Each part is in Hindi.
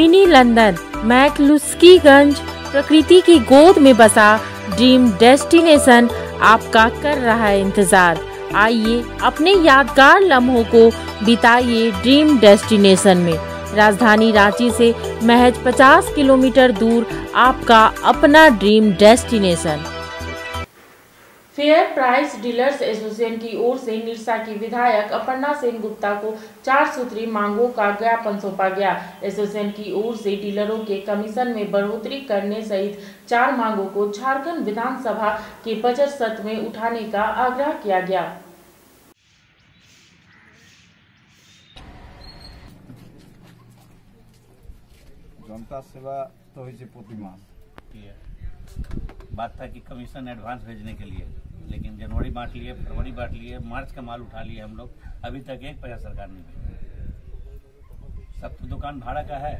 मिनी लंदन, मैकलुस्कीगंज, प्रकृति की गोद में बसा ड्रीम डेस्टिनेशन आपका कर रहा है इंतज़ार। आइए अपने यादगार लम्हों को बिताइए ड्रीम डेस्टिनेशन में। राजधानी रांची से महज 50 किलोमीटर दूर आपका अपना dream destination. Fair price dealers association की ओर से निरसा की विधायक अपर्णा सेन गुप्ता को चार सूत्री मांगों का ज्ञापन सौंपा गया। एसोसिएशन की ओर से डीलरों के कमीशन में बढ़ोतरी करने सहित चार मांगों को झारखंड विधानसभा के बजट सत्र में उठाने का आग्रह किया गया। जनता सेवा तो बात था कि कमीशन एडवांस भेजने के लिए। लेकिन जनवरी बांट लिए फरवरी बांट लिए मार्च का माल उठा लिए हम लोग। अभी तक एक पैसा सरकार नहीं भेजा। सब तो दुकान भाड़ा का है।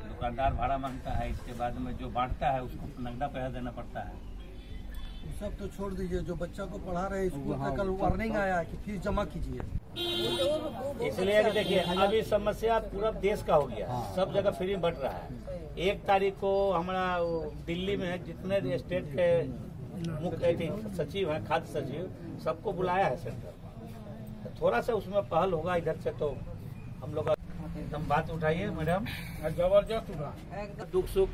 दुकानदार भाड़ा माँगता है इसके बाद में जो बांटता है उसको नगदा पैसा देना पड़ता है। सब तो छोड़ दीजिए जो बच्चा को पढ़ा रहे हैं स्कूल का कल वार्निंग आया कि फ़ीस जमा कीजिए। इसलिए कि देखिए अभी समस्या पूरा देश का हो गया। सब जगह फ्री में बट रहा है। एक तारीख को हमारा दिल्ली में जितने स्टेट के मुख्य सचिव है खाद्य सचिव सबको बुलाया है सेंटर तो थोड़ा सा उसमें पहल होगा इधर से तो हम लोग एकदम बात उठाइए मैडम। हाँ, ज़बरदस्त उठा। दुख सुख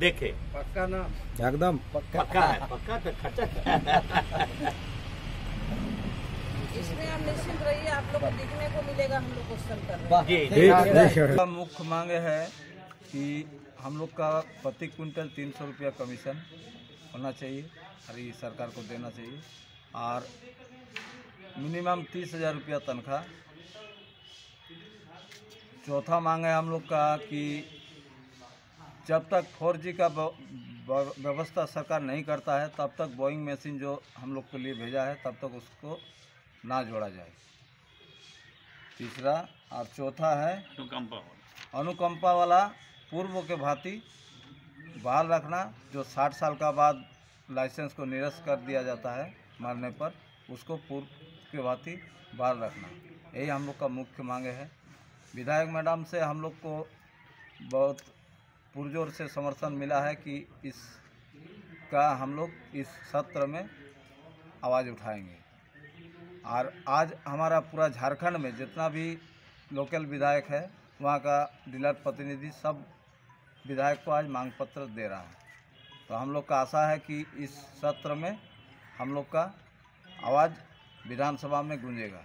देखे। पक्का ना? एकदम। पक्का। पक्का है? पक्का तो खर्चा। इसमें हम निश्चिंत रहिए आप लोग को दिखने को मिलेगा हम लोग को कर मुख्य मांग है कि हम लोग का प्रति क्विंटल तीन सौ रुपया कमीशन होना चाहिए और ये सरकार को देना चाहिए। और मिनिमम तीस हज़ार रुपया तनख्वाह चौथा मांग है हम लोग का कि जब तक फोर जी का व्यवस्था सरकार नहीं करता है तब तक बोइंग मशीन जो हम लोग के लिए भेजा है तब तक उसको ना जोड़ा जाए। तीसरा और चौथा है अनुकंपा वाला। पूर्व के भांति बहाल रखना जो 60 साल का बाद लाइसेंस को निरस्त कर दिया जाता है मरने पर, उसको पूर्व के भांति बाहर रखना। यही हम लोग का मुख्य मांगे है। विधायक मैडम से हम लोग को बहुत पुरजोर से समर्थन मिला है कि इस का हम लोग इस सत्र में आवाज़ उठाएँगे। और आज हमारा पूरा झारखंड में जितना भी लोकल विधायक है, वहाँ का डीलर प्रतिनिधि सब विधायक को आज मांग पत्र दे रहा है। तो हम लोग का आशा है कि इस सत्र में हम लोग का आवाज़ विधानसभा में गूंजेगा।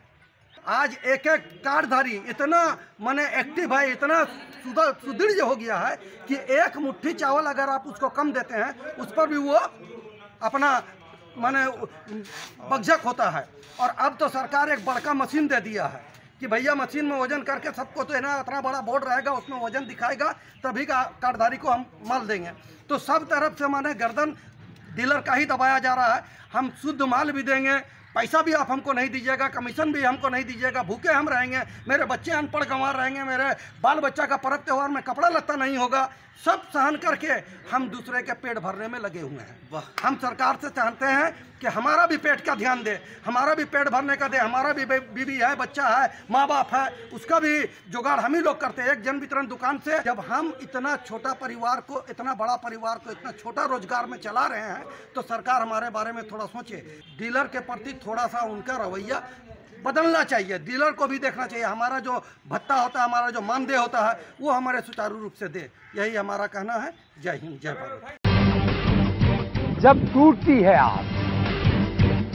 आज एक एक कार्डधारी इतना, मैंने एक्टिव है, इतना सुदृढ़ हो गया है कि एक मुट्ठी चावल अगर आप उसको कम देते हैं, उस पर भी वो अपना, माने बगझक होता है। और अब तो सरकार एक बड़का मशीन दे दिया है। कि भैया मशीन में वज़न करके सबको तो है ना इतना बड़ा बोर्ड रहेगा उसमें वज़न दिखाएगा तभी का कार्डधारी को हम माल देंगे। तो सब तरफ़ से माने गर्दन डीलर का ही दबाया जा रहा है। हम शुद्ध माल भी देंगे पैसा भी आप हमको नहीं दीजिएगा कमीशन भी हमको नहीं दीजिएगा भूखे हम रहेंगे मेरे बच्चे अनपढ़ गंवार रहेंगे मेरे बाल बच्चा का पर्व त्यौहार में कपड़ा लत्ता नहीं होगा सब सहन करके हम दूसरे के पेट भरने में लगे हुए हैं। हम सरकार से चाहते हैं कि हमारा भी पेट का ध्यान दे, हमारा भी पेट भरने का दे, हमारा भी बीवी है, बच्चा है माँ बाप है, उसका भी जुगाड़ हम ही लोग करते हैं। एक जन वितरण दुकान से जब हम इतना छोटा परिवार को, इतना बड़ा परिवार को, इतना छोटा रोज़गार में चला रहे हैं तो सरकार हमारे बारे में थोड़ा सोचे। डीलर के प्रति थोड़ा सा उनका रवैया बदलना चाहिए। डीलर को भी देखना चाहिए। हमारा जो भत्ता होता है, हमारा जो मानदेय होता है, वो हमारे सुचारू रूप से दे। यही हमारा कहना है। जय हिंद, जय भारत। जब टूटती है आस